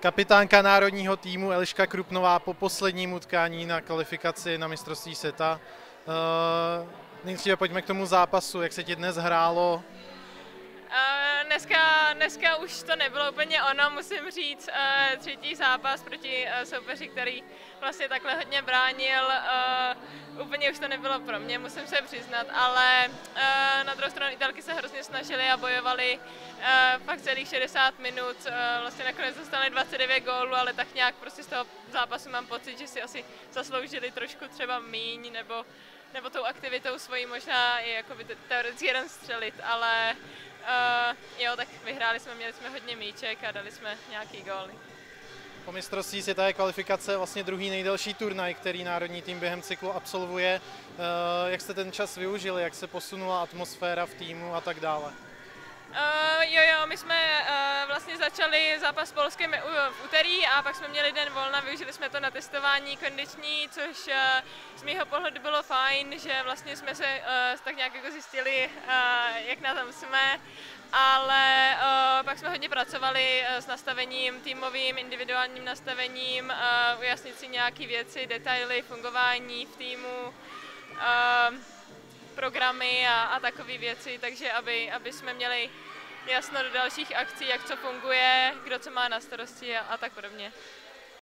Kapitánka národního týmu Eliška Krupnová po posledním utkání na kvalifikaci na mistrovství světa. Uh, nejdříve pojďme k tomu zápasu, jak se ti dnes hrálo, Uh, dneska, dneska už to nebylo úplně ono, musím říct. Uh, třetí zápas proti soupeři, který vlastně takhle hodně bránil. Úplně už to nebylo pro mě, musím se přiznat, ale na druhou stranu Italky se hrozně snažili a bojovali uh, fakt celých 60 minut. Uh, vlastně nakonec dostali 29 gólů, ale tak nějak prostě z toho zápasu mám pocit, že si asi zasloužili trošku třeba míň nebo nebo tou aktivitou svojí možná i jako by teoreticky jeden střelit, ale Uh, jo, tak vyhráli jsme, měli jsme hodně míček a dali jsme nějaký góly. Po mistrovství světa je kvalifikace vlastně druhý nejdelší turnaj, který národní tým během cyklu absolvuje. Jak jste ten čas využili, jak se posunula atmosféra v týmu a tak dále? Uh, jo, jo, my jsme uh, vlastně začali zápas s Polskem v úterý a pak jsme měli den volna, využili jsme to na testování kondiční, což uh, z mého pohledu bylo fajn, že vlastně jsme se uh, tak nějak jako zjistili, uh, jak na tom jsme, ale uh, pak jsme hodně pracovali uh, s nastavením týmovým, individuálním nastavením, uh, ujasnit si nějaké věci, detaily, fungování v týmu. Uh, programy a, a takové věci, takže aby, aby jsme měli jasno do dalších akcí, jak co funguje, kdo co má na starosti a, a tak podobně.